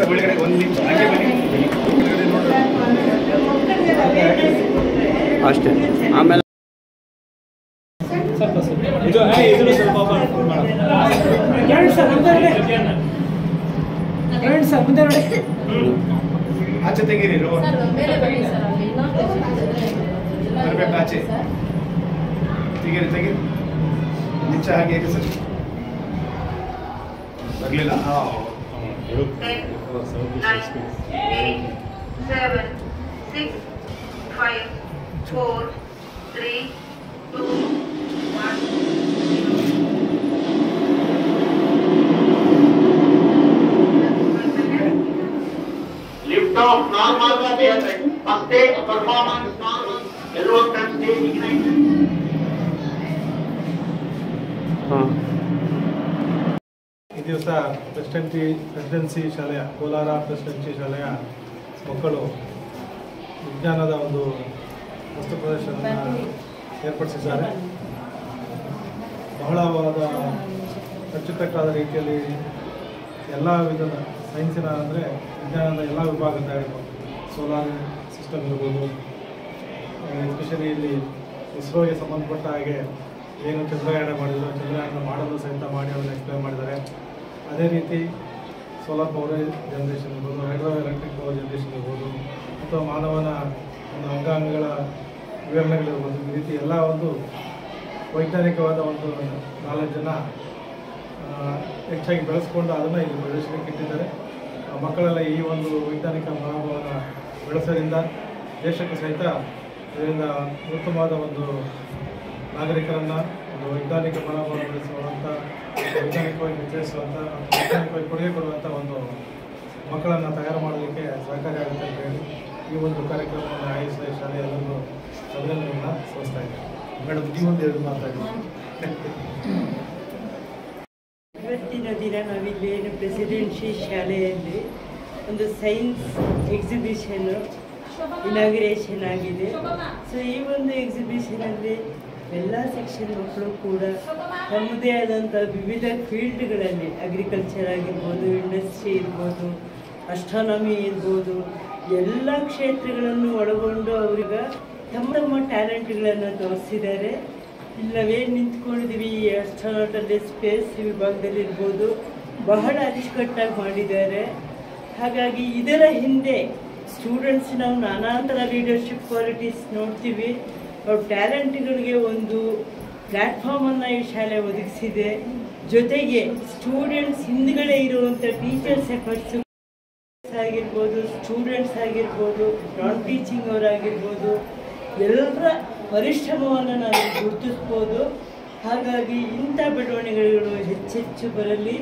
ಒಂದು ನಿಮಿಷ ಹಾಗೆ ಅಷ್ಟೇ. ಆಮೇಲೆ ಇದು ಸ್ವಲ್ಪ ಆಚೆ ತೆಗೀರಿ ಬರ್ಬೇಕು ಆಚೆ. ತೆಗೀರಿ ತೆಗೀರಿ. ನಿಮಿಷ ಹಾಗೆ ಸರ್. ಬರಲಿಲ್ಲ? ಹಾಂ nine, eight, seven, six, five, four, three, two, one, zero. Lift off normal body, first day performance normal, elbow touch, stay ignited. Hmm. ದಿವಸ ಪ್ರೆಸಿಡೆಂಟಿ ಪ್ರೆಸಿಡೆನ್ಸಿ ಶಾಲೆಯ, ಕೋಲಾರ ಪ್ರೆಸಿಡೆನ್ಸಿ ಶಾಲೆಯ ಮಕ್ಕಳು ವಿಜ್ಞಾನದ ಒಂದು ವಸ್ತು ಪ್ರದರ್ಶನವನ್ನು ಏರ್ಪಡಿಸಿದ್ದಾರೆ. ಬಹಳವಾದ ಅಚ್ಚುಕಟ್ಟಾದ ರೀತಿಯಲ್ಲಿ ಎಲ್ಲ ವಿಧದ ಸೈನ್ಸಿನ ಅಂದರೆ ವಿಜ್ಞಾನದ ಎಲ್ಲ ವಿಭಾಗದ ಸೋಲಾರ್ ಸಿಸ್ಟಮ್ ಇರ್ಬೋದು ಎಸ್ಪೆಷಲಿ ಇಲ್ಲಿ ಇಸ್ರೋಗೆ ಸಂಬಂಧಪಟ್ಟ ಹಾಗೆ ಏನು ಚಂದ್ರಯಾನ ಮಾಡಿದ್ರು ಚಂದ್ರಯಾನ ಮಾಡಲು ಸಹಿತ ಮಾಡಿ ಅವ್ರನ್ನ ಎಕ್ಸ್ಪ್ಲೇನ್ ಮಾಡಿದ್ದಾರೆ. ಅದೇ ರೀತಿ ಸೋಲಾರ್ ಪವರ್ ಜನರೇಷನ್ ಇರ್ಬೋದು ಹೈಡ್ರೋ ಎಲೆಕ್ಟ್ರಿಕ್ ಪವರ್ ಜನ್ರೇಷನ್ ಇರ್ಬೋದು ಅಥವಾ ಮಾನವನ ಒಂದು ಅಂಗಾಂಗಗಳ ವಿವರಣೆಗಳಿರ್ಬೋದು, ಈ ರೀತಿ ಎಲ್ಲ ಒಂದು ವೈಜ್ಞಾನಿಕವಾದ ಒಂದು ನಾಲೆಜನ್ನು ಹೆಚ್ಚಾಗಿ ಬೆಳೆಸ್ಕೊಂಡು ಅದನ್ನು ಇಲ್ಲಿ ಪ್ರದರ್ಶನಕ್ಕೆ ಇಟ್ಟಿದ್ದಾರೆ. ಮಕ್ಕಳೆಲ್ಲ ಈ ಒಂದು ವೈಜ್ಞಾನಿಕ ಮನೋಭಾವನ ಬೆಳೆಸೋದ್ರಿಂದ ದೇಶಕ್ಕೆ ಸಹಿತ ಇದರಿಂದ ಉತ್ತಮವಾದ ಒಂದು ನಾಗರಿಕರನ್ನು ವೈಜ್ಞಾನಿಕ ಮನೋಭಾವ ಬೆಳೆಸುವಂಥ, ವೈಜ್ಞಾನಿಕವಾಗಿ ನಿರ್ಧರಿಸುವಂಥ ಮತ್ತು ವೈಜ್ಞಾನಿಕವಾಗಿ ಕೊಡುಗೆ ಕೊಡುವಂಥ ಒಂದು ಮಕ್ಕಳನ್ನು ತಯಾರು ಮಾಡಲಿಕ್ಕೆ ಸಹಕಾರಿಯಾಗುತ್ತೆ ಅಂತ ಹೇಳಿ ಈ ಒಂದು ಕಾರ್ಯಕ್ರಮವನ್ನು ಆಯೋಜಿಸಿದ ಶಾಲೆ ಎಲ್ಲರೂ ಅಭಿನಂದನೆಯನ್ನು ಸಲ್ಲಿಸ್ತಾ ಇದ್ದಾರೆ ಮೇಡಮ್ ನೀವೊಂದು ಎರಡು ಮಾತಾಡಿ. ಇವತ್ತಿನ ದಿನ ನಾವಿಲ್ಲೇನು ಪ್ರೆಸಿಡೆನ್ಸಿ ಶಾಲೆಯಲ್ಲಿ ಒಂದು ಸೈನ್ಸ್ ಎಕ್ಸಿಬಿಷನ್ ಇನಾಗ್ರೇಷನ್ ಆಗಿದೆ. ಸೊ ಈ ಒಂದು ಎಕ್ಸಿಬಿಷನಲ್ಲಿ ಎಲ್ಲ ಸೆಕ್ಷನ್ ಮಕ್ಕಳು ಕೂಡ ತಮ್ಮದೇ ಆದಂಥ ವಿವಿಧ ಫೀಲ್ಡ್ಗಳಲ್ಲಿ ಅಗ್ರಿಕಲ್ಚರ್ ಆಗಿರ್ಬೋದು ಇಂಡಸ್ಟ್ರಿ ಇರ್ಬೋದು ಅಸ್ಟ್ರಾನಮಿ ಇರ್ಬೋದು, ಎಲ್ಲ ಕ್ಷೇತ್ರಗಳನ್ನು ಒಳಗೊಂಡು ಅವ್ರಿಗೆ ತಮ್ಮ ತಮ್ಮ ಟ್ಯಾಲೆಂಟ್ಗಳನ್ನು ತೋರಿಸಿದ್ದಾರೆ. ಇಲ್ಲವೇನು ನಿಂತ್ಕೊಂಡಿದ್ದೀವಿ ಈ ಅಸ್ಟ್ರಾನಾಟಲ್ಲಿ ಸ್ಪೇಸ್ ವಿಭಾಗದಲ್ಲಿ ಇರ್ಬೋದು, ಬಹಳ ಅಚ್ಚುಕಟ್ಟಾಗಿ ಮಾಡಿದ್ದಾರೆ. ಹಾಗಾಗಿ ಇದರ ಹಿಂದೆ ಸ್ಟೂಡೆಂಟ್ಸ್ ನಾವು ನಾನಾ ಥರ ಲೀಡರ್ಶಿಪ್ ಕ್ವಾಲಿಟೀಸ್ ನೋಡ್ತೀವಿ. ಅವ್ರ ಟ್ಯಾಲೆಂಟ್ಗಳಿಗೆ ಒಂದು ಪ್ಲ್ಯಾಟ್ಫಾರ್ಮನ್ನು ಈ ಶಾಲೆ ಒದಗಿಸಿದೆ. ಜೊತೆಗೆ ಸ್ಟೂಡೆಂಟ್ಸ್ ಹಿಂದ್ಗಡೆ ಇರುವಂಥ ಟೀಚರ್ಸ್ ಎಫರ್ಟ್ಸು ಆಗಿರ್ಬೋದು ಸ್ಟೂಡೆಂಟ್ಸ್ ಆಗಿರ್ಬೋದು ನಾನ್ ಟೀಚಿಂಗ್ ಅವರಾಗಿರ್ಬೋದು ಎಲ್ಲರ ಪರಿಶ್ರಮವನ್ನು ನಾವು ಗುರುತಿಸ್ಬೋದು. ಹಾಗಾಗಿ ಇಂಥ ಬೆಳವಣಿಗೆಗಳು ಹೆಚ್ಚೆಚ್ಚು ಬರಲಿ.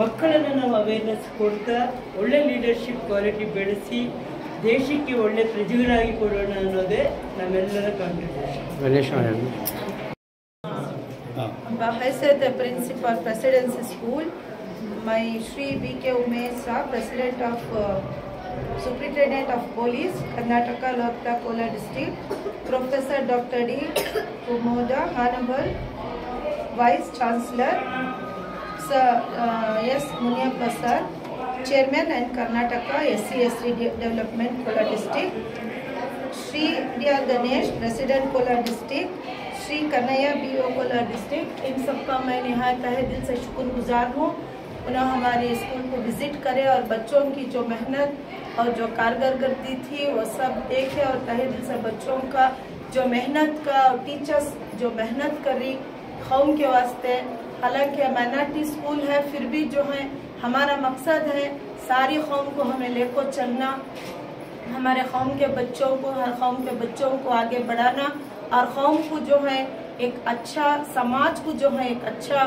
ಮಕ್ಕಳನ್ನು ನಾವು ಅವೇರ್ನೆಸ್ ಕೊಡ್ತಾ, ಒಳ್ಳೆ ಲೀಡರ್ಶಿಪ್ ಕ್ವಾಲಿಟಿ ಬೆಳೆಸಿ ದೇಶಕ್ಕೆ ಒಳ್ಳೆ ಪ್ರಜೆಗಳಾಗಿ ಕೊಡೋಣ ಅನ್ನೋದೇ ನಮ್ಮೆಲ್ಲರ ಕಾಂಟ್ರಿಬ್ಯೂಷನ್ ಗಣೇಶ ಹೇಳಿ Bahaiset, the principal presidency school, my Shri B.K. Umesh Shah, president of uh, superintendent of police, Karnataka Lokta Kola district, Professor Dr. D. Kumoda, Honorable Vice Chancellor, Sir uh, S. Muniappa sir, Chairman and Karnataka SC De- Development Kola district, Shri Diya Ganesh, President Kolar District, Shri Kanhaiya B O Kolar district इन सबका मैं नहायत तहे दिल से शुक्रगुजार हूँ। उन्हें हमारे स्कूल को विज़िट करे और बच्चों की जो मेहनत और जो कारकर्दगी थी वो सब देखे और तहे दिल से बच्चों का जो मेहनत का और टीचर्स जो मेहनत करी कौम के वास्ते। हालाँकि माइनॉरिटी स्कूल है फिर भी जो है हमारा मकसद है सारी कौम को हमें लेकर चलना, हमारे कौम के बच्चों को, हर कौम के बच्चों को आगे बढ़ाना और कौम को जो है एक अच्छा समाज को जो है एक अच्छा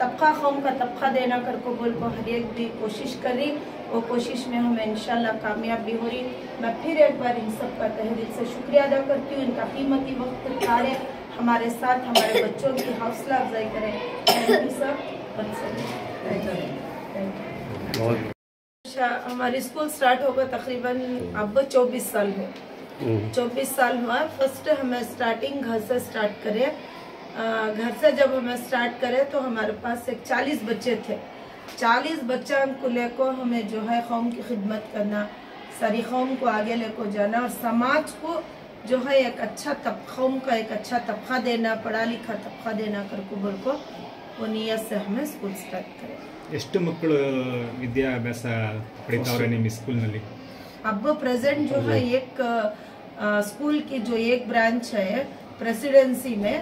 तबका, कौम का तबका देना कर को बोल को हर एक भी कोशिश करी। वो कोशिश में हमें इंशाल्लाह कामयाब हो रही। मैं फिर एक बार इन सब का तहे दिल से शुक्रिया अदा करती हूँ। इनका कीमती वक्त निकाले हमारे साथ, हमारे बच्चों की हौसला अफजाई करें। सर। हमारी स्कूल स्टार्ट होगा तकरीबन अब 24 साल हो हम्म, 24 साल हुआ। फ़र्स्ट हमें स्टार्टिंग घर से स्टार्ट करें। घर से जब हमें स्टार्ट करें तो हमारे पास एक 40 बच्चे थे। चालीस बच्चा को लेकर हमें जो है कौम की खिदमत करना सारी कौम को आगे लेकर जाना और समाज को जो है एक अच्छा तब कौम का एक अच्छा तबका देना पढ़ा लिखा तबका देना कर को बोल को। वो नियत से हमें स्कूल स्टार्ट करें ಎಷ್ಟು ಮಕ್ಕಳು ವಿದ್ಯಾಭ್ಯಾಸ ಪಡಿತಾವ್ರೆ ನಿಮ್ಮ ಸ್ಕೂಲ್ನಲ್ಲಿ अब प्रेजेंट जो है एक अ, स्कूल की जो एक ब्रांच है प्रेसिडेंसी में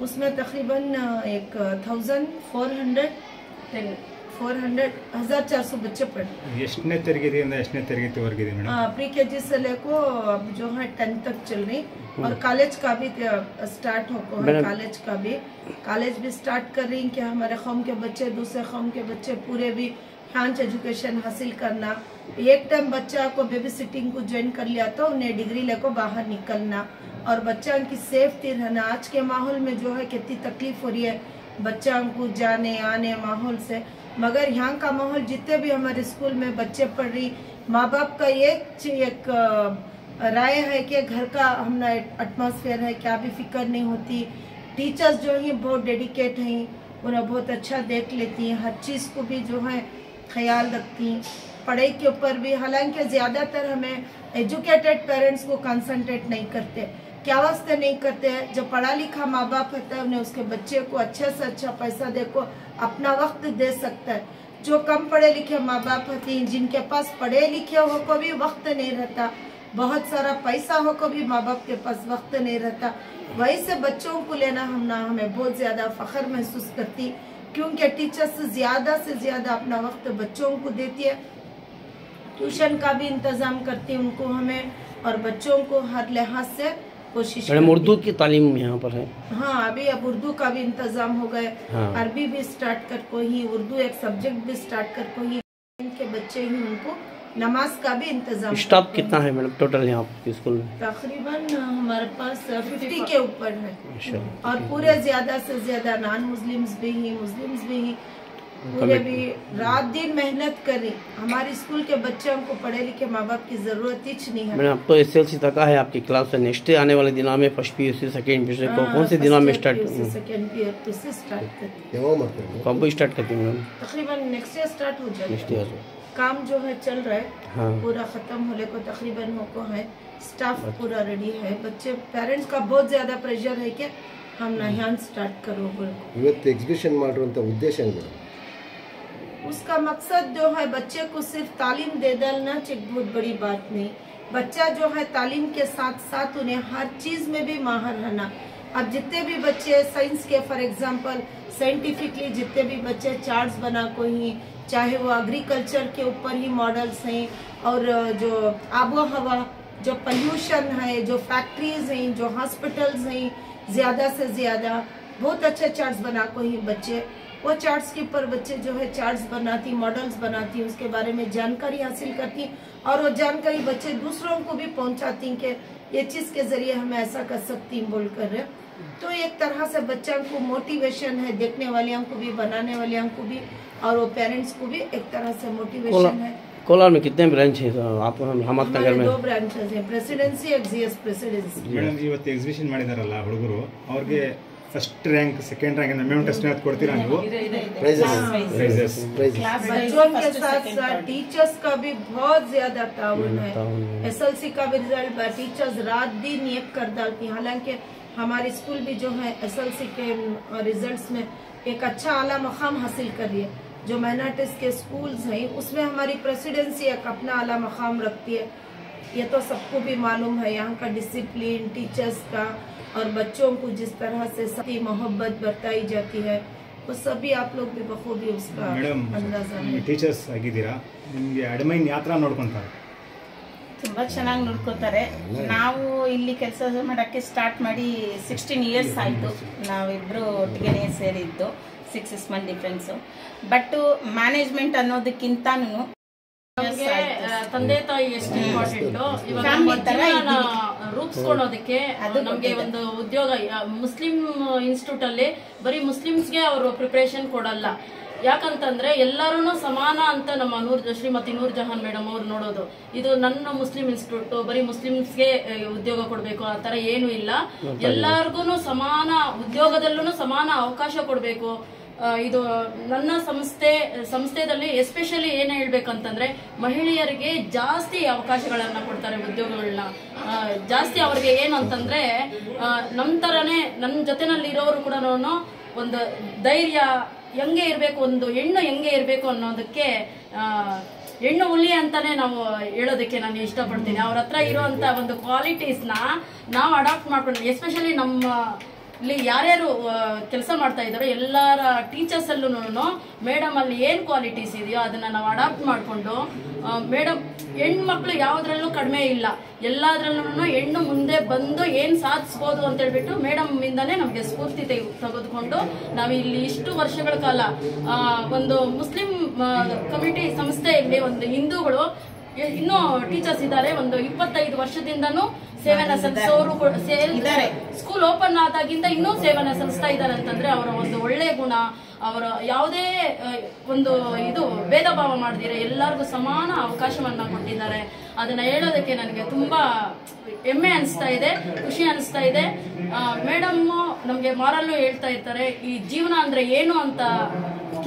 उसमें तकरीबन अ, एक thousand four hundred four hundred हजार चार सौ बच्चे पढ़े ಎಷ್ಟನೇ ತರಗತಿಯಿಂದ ಎಷ್ಟನೇ ತರಗತಿವರೆಗೆ ಇದೆ ಮೇಡಮ್ प्री के जी से लेको अब जो है टेंथ तक चल रही और कॉलेज का भी स्टार्ट हो है मैडम- कॉलेज का भी कॉलेज भी स्टार्ट कर रही कि हमारे कौम के बच्चे दूसरे कौम के बच्चे पूरे भी फ्रांच एजुकेशन हासिल करना एक टाइम बच्चा को बेबी सिटिंग को ज्वाइन कर लिया तो उन्हें डिग्री लेकर बाहर निकलना और बच्चा की सेफ्टी रहना आज के माहौल में जो है कितनी तकलीफ हो रही है बच्चा को जाने आने माहौल से मगर यहाँ का माहौल जितने भी हमारे स्कूल में बच्चे पढ़ रही माँ बाप का एक एक राय है कि घर का हमने एटमॉस्फेयर है, क्या भी फ़िक्र नहीं होती। टीचर्स जो हैं, बहुत डेडिकेट हैं, उन्हें बहुत अच्छा देख लेती हैं, हर चीज़ को भी जो है ख्याल रखती हैं। पढ़ाई के ऊपर भी, हालाँकि ज़्यादातर हमें एजुकेटेड पेरेंट्स को कंसंट्रेट नहीं करते। क्या वास्ते नहीं करते हैं। जो पढ़ा लिखा माँ बाप होता है, उन्हें उसके बच्चे को अच्छे से अच्छा पैसा देखो अपना वक्त दे सकता है। जो कम पढ़े लिखे माँ बाप होती हैं, जिनके पास पढ़े लिखे हो को भी वक्त नहीं रहता। बहुत सारा पैसा हो को भी माँ बाप के पास वक्त नहीं रहता। वही से बच्चों को लेना हम ना, हमें बहुत ज़्यादा फख्र महसूस करती। क्योंकि टीचर्स ज़्यादा से ज़्यादा अपना वक्त बच्चों को देती है। ट्यूशन का भी इंतज़ाम करती उनको हमें, और बच्चों को हर लिहाज से कोशिश मैडम उर्दू की तालीम यहाँ पर है। हाँ अभी अब उर्दू का भी इंतज़ाम हो गए हाँ। अरबी भी स्टार्ट कर को ही उर्दू एक सब्जेक्ट भी स्टार्ट कर को ही। इनके बच्चे ही उनको नमाज़ का भी इंतज़ाम स्टाफ कितना है मैडम टोटल यहाँ स्कूल में? तकरीबन हमारे पास फिफ्टी के ऊपर है। और पूरे ज़्यादा से ज़्यादा नॉन मुस्लिम्स भी ही मुस्लिम्स भी ही पूरे भी रात दिन मेहनत करी हमारे स्कूल के बच्चों को पढ़े लिखे माँ बाप की जरूरत ही नहीं है मैडम अब तो एस एल सी तक है आपकी क्लास है नेक्स्ट आने वाले दिनों में first P U C second P you कौन से दिनों में स्टार्ट सेकेंड ईयर से स्टार्ट करती ಯಾವಾಗ ಮಾಡ್ತಾರೆ कब स्टार्ट करती है मैडम तकरीबन नेक्स्ट ईयर स्टार्ट हो जाएगा नेक्स्ट ईयर काम जो है चल रहा है हाँ पूरा खत्म होने को तकरीबन हो को है स्टाफ पूरा रेडी है बच्चे पेरेंट्स का बहुत ज्यादा प्रेशर है कि हम नहान स्टार्ट करो बोल को ಇವತ್ತು ಎಕ್ಸಿಬಿಷನ್ ಮಾಡಿರುವಂಥ ಉದ್ದೇಶ ಏನು ಮೇಡಮ್ उसका मकसद जो है बच्चे को सिर्फ़ तालीम दे डालना एक बहुत बड़ी बात नहीं। बच्चा जो है तालीम के साथ साथ उन्हें हर चीज़ में भी माहर रहना। अब जितने भी बच्चे साइंस के, फॉर एग्जांपल, साइंटिफिकली जितने भी बच्चे चार्ट्स बना को ही, चाहे वो एग्रीकल्चर के ऊपर ही मॉडल्स हैं, और जो आबो हवा जो पल्यूशन है, जो फैक्ट्रीज हैं, जो हॉस्पिटल्स हैं, ज़्यादा से ज़्यादा बहुत अच्छे चार्ट्स बना को ही बच्चे। वो चार्ट्स के ऊपर बच्चे जो है चार्ट्स बनाती मॉडल्स बनाती उसके बारे में जानकारी हासिल करती और वो जानकारी बच्चे दूसरों को भी पहुंचाती कि ये चीज़ के जरिए हम ऐसा कर सकती हैं बोल कर तो एक तरह से बच्चा को मोटिवेशन है देखने वालियों को भी बनाने वालियों को भी और वो पेरेंट्स को भी एक तरह से मोटिवेशन है कोलार में कितने ब्रांच है आप रहमत नगर हमारे में दो ब्रांचेस हैं प्रेसिडेंसी एक जीएस प्रेसिडेंसी ಮೇಡಮ್ ಇವತ್ತು ಎಕ್ಸಿಬಿಷನ್ ಮಾಡಿದಾರಲ್ಲ ಹುಡುಗರು ಅವ್ರಿಗೆ First rank second rank memo test ಕೊಡ್ತೀರಾ ನೀವು ಪ್ರೈಸಸ್ बच्चों के साथ साथ टीचर्स का भी बहुत ज्यादा ताउन है ताउन है। एसएलसी का भी रिजल्ट टीचर्स रात दिन एक कर डालती हैं। हालांकि हमारे स्कूल भी जो है एसएलसी के रिजल्ट्स में एक अच्छा आला मकाम हासिल कर रही है जो मैनाटिस के स्कूल्स हैं उसमें हमारी प्रेसिडेंसी एक अपना आला मकाम रखती है ये तो सबको भी मालूम है यहाँ का डिसिप्लिन टीचर्स का और बच्चों को जिस तरह से सती मोहब्बत बरताई जाती है वो सभी आप लोग भी बखूबी उसका ಮೇಡಮ್ अंदाजा है ಟೀಚರ್ಸ್ ಆಗಿದ್ದೀರಾ ನಿಮಗೆ ಅಡಮೈನ್ ಯಾತ್ರ ನೋಡ್ಕೊಂತಾರೆ ತುಂಬ ಚೆನ್ನಾಗಿ ನೋಡ್ಕೋತಾರೆ ನಾವು ಇಲ್ಲಿ ಕೆಲಸ ಮಾಡೋಕ್ಕೆ ಸ್ಟಾರ್ಟ್ ಮಾಡಿ ಸಿಕ್ಸ್ಟೀನ್ ಇಯರ್ಸ್ ಆಯಿತು ನಾವಿಬ್ಬರು ಒಟ್ಟಿಗೆ ಸೇರಿದ್ದು six six month difference but management ಅನ್ನೋದಕ್ಕಿಂತನೂ ನಮ್ಗೆ ಆ, ತಂದೆ ತಾಯಿ ಎಷ್ಟು ಇಂಪಾರ್ಟೆಂಟ್ ಇವಾಗ. ರೂಪಿಸ್ಕೊಳ್ಳೋದಕ್ಕೆ ನಮ್ಗೆ ಒಂದು ಉದ್ಯೋಗ ಮುಸ್ಲಿಂ ಇನ್ಸ್ಟಿಟ್ಯೂಟ್ ಅಲ್ಲಿ ಬರೀ ಮುಸ್ಲಿಮ್ಸ್ಗೆ ಅವರು ಪ್ರಿಪರೇಷನ್ ಕೊಡಲ್ಲ. ಯಾಕಂತಂದ್ರೆ ಎಲ್ಲರೂ ಸಮಾನ ಅಂತ ನಮ್ಮ ನೂರ್ ಶ್ರೀಮತಿ ನೂರ್ ಜಹಾನ್ ಮೇಡಮ್ ಅವ್ರು ನೋಡೋದು. ಇದು ನನ್ನ ಮುಸ್ಲಿಂ ಇನ್ಸ್ಟಿಟ್ಯೂಟ್ ಬರೀ ಮುಸ್ಲಿಮ್ಸ್ಗೆ ಉದ್ಯೋಗ ಕೊಡಬೇಕು ಆ ತರ ಏನು ಇಲ್ಲ. ಎಲ್ಲಾರ್ಗು ಸಮಾನ ಉದ್ಯೋಗದಲ್ಲೂ ಸಮಾನ ಅವಕಾಶ ಕೊಡಬೇಕು. ಇದು ನನ್ನ ಸಂಸ್ಥೆ, ಸಂಸ್ಥೆದಲ್ಲಿ ಎಸ್ಪೆಷಲಿ ಏನು ಹೇಳ್ಬೇಕಂತಂದ್ರೆ ಮಹಿಳೆಯರಿಗೆ ಜಾಸ್ತಿ ಅವಕಾಶಗಳನ್ನು ಕೊಡ್ತಾರೆ ಉದ್ಯೋಗಗಳನ್ನ ಜಾಸ್ತಿ ಅವ್ರಿಗೆ ಏನು ಅಂತಂದ್ರೆ ನಮ್ಮ ನಮ್ ತರನೇ ನನ್ನ ಜೊತೆನಲ್ಲಿ ಇರೋರು ಕೂಡ ಒಂದು ಧೈರ್ಯ ಹೆಂಗೆ ಇರಬೇಕು, ಒಂದು ಹೆಣ್ಣು ಹೆಂಗೆ ಇರಬೇಕು ಅನ್ನೋದಕ್ಕೆ ಹೆಣ್ಣು ಹುಲಿ ಅಂತಾನೆ ನಾವು ಹೇಳೋದಕ್ಕೆ ನಾನು ಇಷ್ಟಪಡ್ತೀನಿ. ಅವ್ರ ಹತ್ರ ಇರುವಂತ ಒಂದು ಕ್ವಾಲಿಟೀಸ್ನ ನಾವು ಅಡಾಪ್ಟ್ ಮಾಡ್ಕೊಂಡು ಎಸ್ಪೆಷಲಿ ನಮ್ಮ ಇಲ್ಲಿ ಯಾರ್ಯಾರು ಕೆಲಸ ಮಾಡ್ತಾ ಇದ್ದಾರೋ ಎಲ್ಲರ ಟೀಚರ್ಸ್ ಅಲ್ಲೂ ಮೇಡಮ್ ಅಲ್ಲಿ ಏನ್ ಕ್ವಾಲಿಟೀಸ್ ಇದೆಯೋ ಅದನ್ನ ನಾವು ಅಡಾಪ್ಟ್ ಮಾಡಿಕೊಂಡು ಮೇಡಮ್ ಹೆಣ್ಮಕ್ಳು ಯಾವ್ದ್ರಲ್ಲೂ ಕಡಿಮೆ ಇಲ್ಲ. ಎಲ್ಲಾದ್ರಲ್ಲೂ ಹೆಣ್ಣು ಮುಂದೆ ಬಂದು ಏನ್ ಸಾಧಿಸ್ಬೋದು ಅಂತ ಹೇಳ್ಬಿಟ್ಟು ಮೇಡಮ್ ಇಂದಾನೆ ನಮಗೆ ಸ್ಫೂರ್ತಿ ತೆಗೆ- ತೆಗೆದುಕೊಂಡು ನಾವು ಇಲ್ಲಿ ಇಷ್ಟು ವರ್ಷಗಳ ಕಾಲ ಒಂದು ಮುಸ್ಲಿಂ ಕಮಿಟಿ ಸಂಸ್ಥೆಯಲ್ಲಿ ಒಂದು ಹಿಂದೂಗಳು ಇನ್ನೂ ಟೀಚರ್ಸ್ ಇದ್ದಾರೆ. ಒಂದು ಇಪ್ಪತ್ತೈದು ವರ್ಷದಿಂದನೂ ಸೇವೆನ ಸಲ್ಲಿಸೋರು ಇದ್ದಾರೆ. ಸ್ಕೂಲ್ ಓಪನ್ ಆದಾಗಿಂದ ಇನ್ನೂ ಸೇವನೆ ಸಲ್ಲಿಸ್ತಾ ಇದ್ದಾರೆ ಅಂತಂದ್ರೆ ಅವರ ಒಂದು ಒಳ್ಳೆ ಗುಣ, ಅವರ ಯಾವುದೇ ಒಂದು ಇದು ಭೇದ ಭಾವ ಮಾಡದಿರ ಎಲ್ಲರಿಗೂ ಸಮಾನ ಅವಕಾಶವನ್ನ ಕೊಟ್ಟಿದ್ದಾರೆ. ಅದನ್ನ ಹೇಳೋದಕ್ಕೆ ನನಗೆ ತುಂಬಾ ಹೆಮ್ಮೆ ಅನಿಸ್ತಾ ಇದೆ, ಖುಷಿ ಅನಿಸ್ತಾ ಇದೆ. ಮೇಡಮ್ ನಮಗೆ ಮಾರಲ್ಲೂ ಹೇಳ್ತಾ ಇರ್ತಾರೆ, ಈ ಜೀವನ ಅಂದ್ರೆ ಏನು ಅಂತ,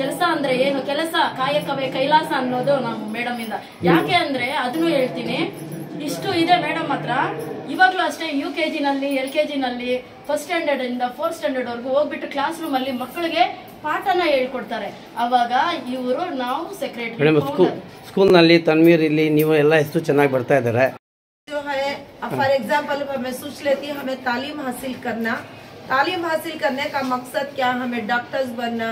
ಕೆಲಸ ಅಂದ್ರೆ ಏನು, ಕೆಲಸ, ಕಾಯಕವೇ ಕೈಲಾಸ ಅನ್ನೋದು ನಮ್ಮ ಮೇಡಮ್ ಇಂದ. ಯಾಕೆ ಅಂದ್ರೆ, ಅದನ್ನು ಹೇಳ್ತೀನಿ. ಇಷ್ಟು ಇದೆ ಮೇಡಮ್ ಹತ್ರ ಇವಾಗ್ಲೂ ಅಷ್ಟೇ ಯು ಕೆ ಜಿನಲ್ಲಿ ಎಲ್ ಕೆ ಜಿನಲ್ಲಿ ಫಸ್ಟ್ ಸ್ಟ್ಯಾಂಡರ್ಡ್ ಇಂದ ಫೋರ್ತ್ ಸ್ಟ್ಯಾಂಡರ್ಡ್ ವರ್ಗು ಹೋಗ್ಬಿಟ್ಟು ಕ್ಲಾಸ್ ರೂಮ್ ಅಲ್ಲಿ ಮಕ್ಕಳಿಗೆ ಪಾಠನ ಹೇಳ್ಕೊಡ್ತಾರೆ ಅವಾಗ ಇವರು ನಾವು ಸೆಕ್ರೆಟರಿ ಮೇಡಮ್ ಸ್ಕೂಲ್ ಸ್ಕೂಲ್ನಲ್ಲಿ ತನ್ವೀರ್ ಇಲ್ಲಿ ನೀವು ಎಲ್ಲ ಎಷ್ಟು ಚೆನ್ನಾಗಿ ಬರ್ತಾ ಇದ್ದಾರೆ जो है फॉर एग्जाम्पल मैं सोच लेती हूँ हमें तालीम हासिल करना तालीम हासिल करने का मकसद क्या हमें डॉक्टर्स बनना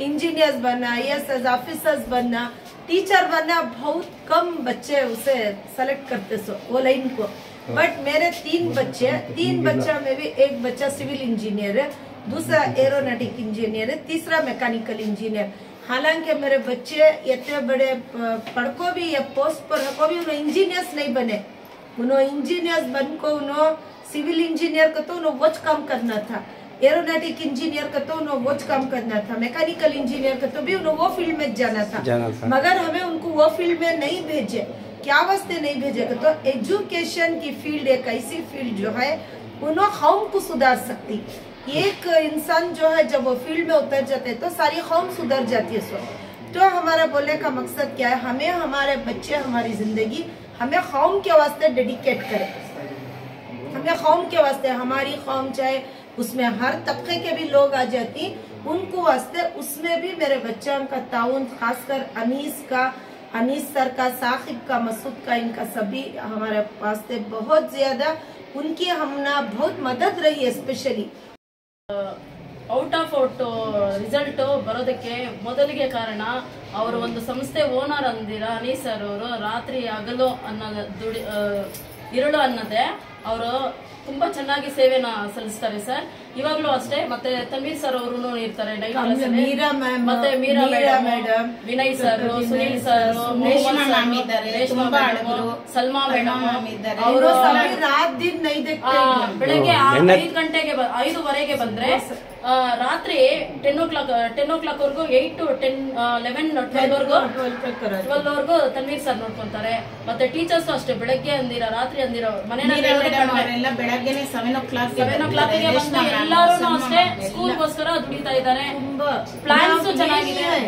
इंजीनियर्स बनना आई एस ऑफिसर्स बनना टीचर बनना बहुत कम बच्चे उसे सेलेक्ट करते सो वो लाइन को। बट मेरे तीन बच्चे तीन बच्चा में भी एक बच्चा सिविल इंजीनियर है दूसरा एरोनॉटिक इंजीनियर है तीसरा मैकेनिकल इंजीनियर हालाँकि मेरे बच्चे इतने बड़े पढ़को भी या पोस्ट पर रखो भी उन्होंने इंजीनियर्स नहीं बने। उन्होंने इंजीनियर्स बन को उन्होंने सिविल इंजीनियर को तो उन्होंने वोच काम करना था। एरोनॉटिक इंजीनियर का तो उन्होंने वोच काम करना था मैकेनिकल इंजीनियर का तो भी उन्होंने वो फ़ील्ड में जाना था। जाना था। मगर हमें उनको वो फ़ील्ड में नहीं भेजे क्या वास्ते नहीं भेजेगा तो एजुकेशन की फ़ील्ड एक ऐसी फ़ील्ड जो है उन्होंने कौम को सुधार सकती। एक इंसान जो है जब वो फ़ील्ड में उतर जाते हैं तो सारी कौम सुधर जाती है सो तो हमारा बोलने का मकसद क्या है? हमें हमारे बच्चे हमारी ज़िंदगी हमें कौम के वास्ते डेडिकेट करें। हमें कौम के वास्ते हमारी कौम चाहे उसमें हर तबके के भी लोग आ जाती उनको वास्ते उसमें भी मेरे बच्चों का ताउन खासकर अनीस का अनीस सर का साकिब का मसूद का इनका सभी हमारे वास्ते बहुत ज्यादा उनकी हमना बहुत मदद रही है specially out of out result ಬರೋದಕ್ಕೆ ಮೊದಲಿಗೆ ಕಾರಣ ಅವರು ಒಂದು ಸಂಸ್ಥೆ ಓನರ್ ಅಂದಿರ ಅನೀಸ್ ಸರ್ ಅವರು ರಾತ್ರಿ ಹಗಲು ಅನ್ನೋ ದುಡಿ ಆ, ಇರುಳು ಅನ್ನದೆ ಅವರು ತುಂಬಾ ಚೆನ್ನಾಗಿ ಸೇವೆನ ಸಲ್ಲಿಸ್ತಾರೆ ಸರ್. ಇವಾಗ್ಲೂ ಅಷ್ಟೇ ಮತ್ತೆ ತನ್ವೀರ್ ಸರ್ ಅವರು ಇರ್ತಾರೆ ಮತ್ತೆ Meera madam Vinay sir Sunil sir Salma madam. ಅವರು ಬೆಳಗ್ಗೆ ಐದು ಗಂಟೆಗೆ ಐದುವರೆಗೆ ಬಂದ್ರೆ ರಾತ್ರಿ ten o'clock ten o'clock ವರ್ಗು eight to ten eleven twelve ಟ್ವೆಲ್ವರೆಗೂ Tanveer sir ನೋಡ್ಕೊಂತಾರೆ. ಮತ್ತೆ ಟೀಚರ್ಸ್ ಅಷ್ಟೇ ಬೆಳಗ್ಗೆ ಅಂದಿರ ರಾತ್ರಿ ಅಂದಿರೋ ಮನೆ ಅವರೆಲ್ಲ ಬೆಳಗ್ಗೆನೆ seven o'clock seven o'clock ಗೆ ಬಂದು ಎಲ್ಲರೂ ಅಷ್ಟೇ ಸ್ಕೂಲ್ಗೋಸ್ಕರ ದುಡಿತಾ ಇದ್ದಾರೆ ಪ್ಲಾನ್ಸ್ यहाँ ಚೆನ್ನಾಗಿದೆ नहीं है।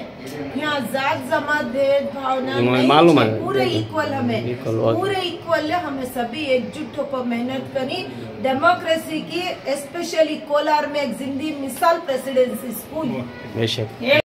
यहाँ जात जमात भेद भावना हमें नहीं मालूम है। है। पूरे इक्वल हमें Equal, okay. पूरे इक्वल है हमें सभी एकजुट होकर मेहनत करी डेमोक्रेसी की स्पेशली कोलार में एक जिंदी मिसाल प्रेसिडेंसी स्कूल ಬೇಷಕ್